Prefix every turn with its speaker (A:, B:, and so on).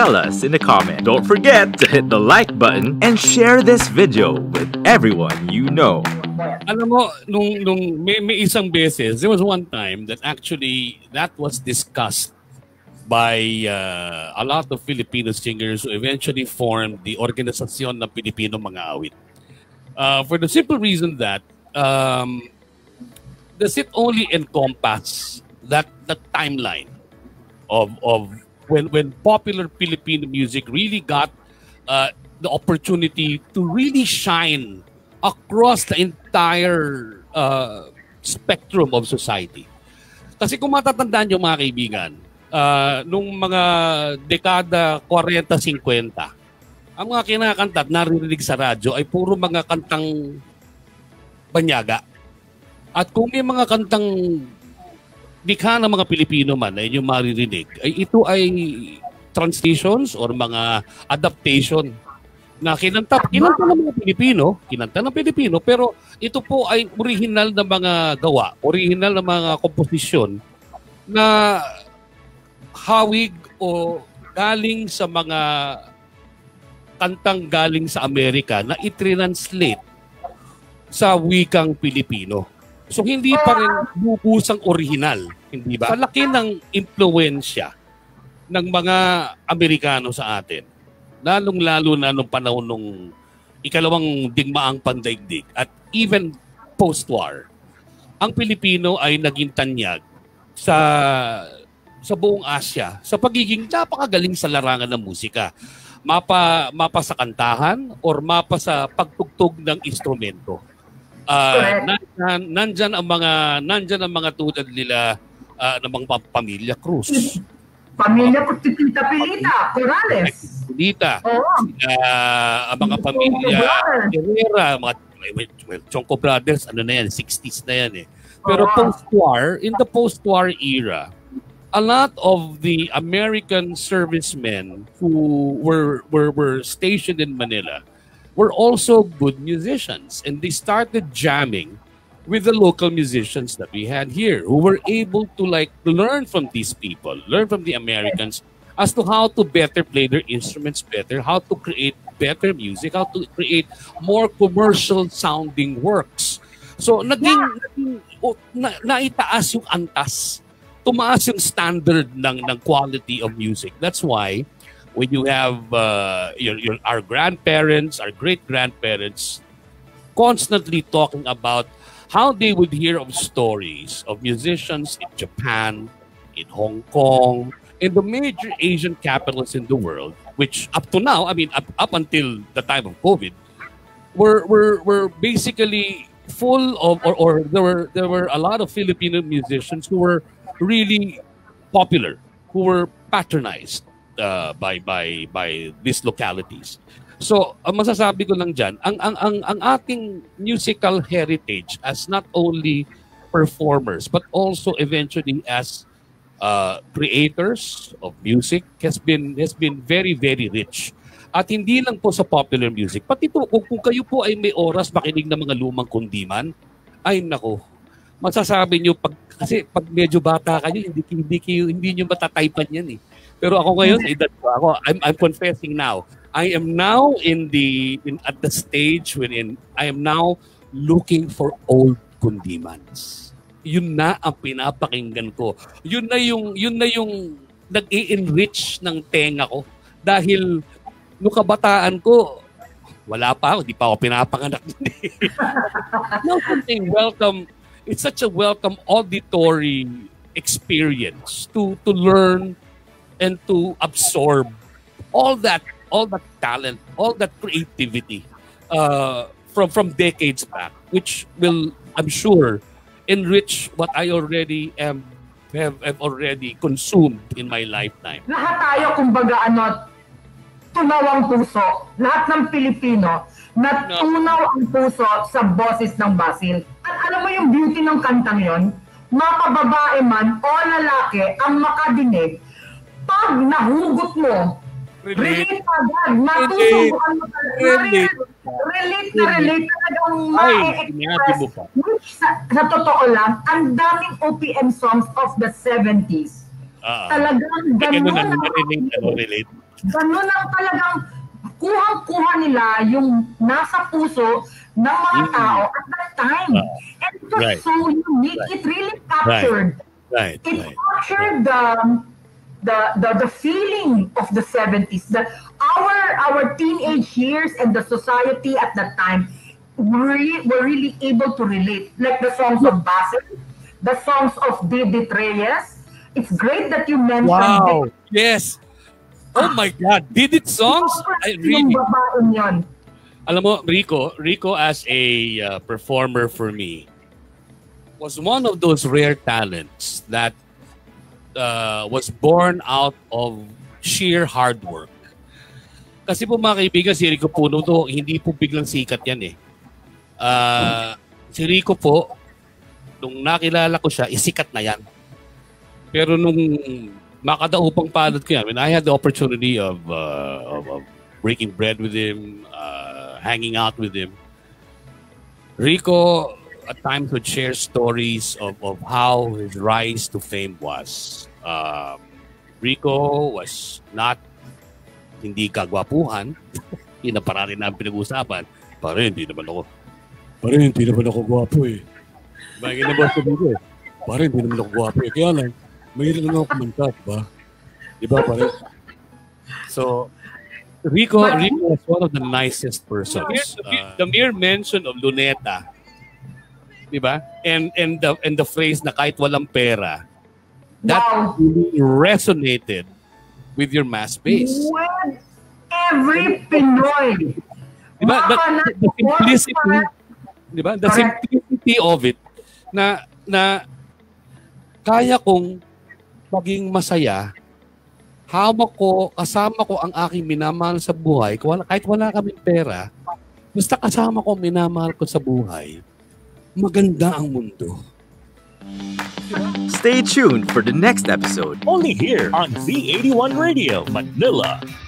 A: tell us in the comment. Don't forget to hit the like button and share this video with everyone you know.
B: Alam mo, nung, nung may, may isang beses, there was one time that actually that was discussed by uh, a lot of Filipino singers who eventually formed the Organisasyon ng Pilipino Mga Awit. Uh, for the simple reason that um, does it only encompass that the timeline of of when when popular Filipino music really got uh, the opportunity to really shine across the entire uh, spectrum of society. Kasi kung matatandaan nyo mga kaibigan, uh, nung mga dekada 40-50, ang mga kinakanta at naririnig sa radyo ay puro mga kantang banyaga. At kung may mga kantang dikha ng mga Pilipino man na inyong maririnig, ay ito ay translations or mga adaptation na kinanta, kinanta ng mga Pilipino, kinanta ng Pilipino, pero ito po ay original na mga gawa, original na mga komposisyon na hawig o galing sa mga kantang galing sa Amerika na i-translate sa wikang Pilipino. So hindi pa rin bubusang original, hindi ba? Palaki ng impluensya ng mga Amerikano sa atin. Lalong-lalo na nung panahon nung ikalawang digmaang pandaigdig at even post-war. Ang Pilipino ay naging tanyag sa sa buong Asya sa pagiging napakagaling sa larangan ng musika mapa mapa sa kantahan or mapa sa pagtugtog ng instrumento. Uh, nandyan, nandyan ang mga nandyan ang mga tulad nila uh, ng mga pamilya Cruz.
C: Pamilya ko si Tita Pilita, Corrales.
B: Pilita. Oo. Uh, ang mga pamilya Herrera, mga well, Chonko Brothers, ano na yan, 60s na yan eh. Pero post-war, in the post-war era, a lot of the American servicemen who were, were, were stationed in Manila were also good musicians. And they started jamming with the local musicians that we had here who were able to like learn from these people, learn from the Americans as to how to better play their instruments better, how to create better music, how to create more commercial sounding works. So naging, naging oh, na, naitaas yung antas tumaas yung standard ng ng quality of music. That's why when you have uh, your, your our grandparents, our great grandparents constantly talking about how they would hear of stories of musicians in Japan, in Hong Kong, in the major Asian capitals in the world, which up to now, I mean, up, up until the time of COVID, were, were, were basically full of, or, or there were there were a lot of Filipino musicians who were really popular, who were patronized uh, by by by these localities. So, ang masasabi ko lang diyan, ang ang ang ang ating musical heritage as not only performers but also eventually as uh, creators of music has been has been very very rich. At hindi lang po sa popular music, pati po kung, kung kayo po ay may oras makinig ng mga lumang kundiman, ay nako, masasabi nyo pag kasi pag medyo bata kayo hindi hindi kayo hindi niyo matataypan yan eh. Pero ako ngayon edad ko ako I'm I'm confessing now. I am now in the in, at the stage wherein I am now looking for old kundimans. Yun na ang pinapakinggan ko. Yun na yung yun na yung nag-i-enrich ng tenga ko dahil nung kabataan ko wala pa ako, di pa ako pinapanganak. now something welcome it's such a welcome auditory experience to to learn and to absorb all that all that talent, all that creativity uh, from from decades back, which will I'm sure enrich what I already am have, have already consumed in my lifetime.
C: Lahat tayo kumbaga ano tunawang puso, lahat ng Pilipino natunaw ang puso sa boses ng Basil. At alam mo yung beauty ng kantang yon? Makababae man o lalaki ang makadinig, pag nahugot mo, relate, relate agad, matutubuan mo relate, relate. Na relate. talagang ma-express. Sa, sa totoo lang, ang daming OPM songs of the 70s
B: Uh,
C: Talagang ganun
B: ang relate, ano,
C: ganun ang talagang kuhang-kuha nila yung nasa puso ng mga
B: Mm.
C: tao at that time. And it was
B: Right.
C: so unique. It really captured.
B: Right,
C: it
B: right.
C: captured the the the, the feeling of the 70s the our our teenage years and the society at that time were were really able to relate like the songs of Basil the songs of Didi Reyes it's great that you mentioned
B: Wow.
C: it.
B: Yes. Oh my God. Did it songs? I really.
C: yun
B: Alam mo, Rico, Rico as a uh, performer for me was one of those rare talents that uh, was born out of sheer hard work. Kasi po mga kaibigan, si Rico Puno to, hindi po biglang sikat yan eh. Uh, si Rico po, nung nakilala ko siya, isikat na yan. Pero nung makadaupang palad ko yan, when I had the opportunity of, uh, of, of breaking bread with him, uh, hanging out with him, Rico at times would share stories of, of how his rise to fame was. Um, Rico was not hindi kagwapuhan. Yun ang parang na pinag-usapan. Pare, hindi naman ako. Pare, hindi naman ako gwapo eh. Bagay na ba sabi ko eh. Pare, hindi naman ako gwapo eh. Kaya lang, mahirap lang ako kumanta, ba? Di ba, pare? So, Rico, Rico was one of the nicest persons. Uh, the mere mention of Luneta, di ba? And and the and the phrase na kahit walang pera, that
C: Wow.
B: really resonated with your mass base.
C: with every Pinoy
B: Di ba? The, simplicity, di ba? The simplicity of it na na kaya kong maging masaya hawak ko, kasama ko ang aking minamahal sa buhay, kung wala- kahit wala kaming pera, basta kasama ko minamahal ko sa buhay, maganda ang mundo.
A: Stay tuned for the next episode.
D: Only here on Z81 Radio, Manila.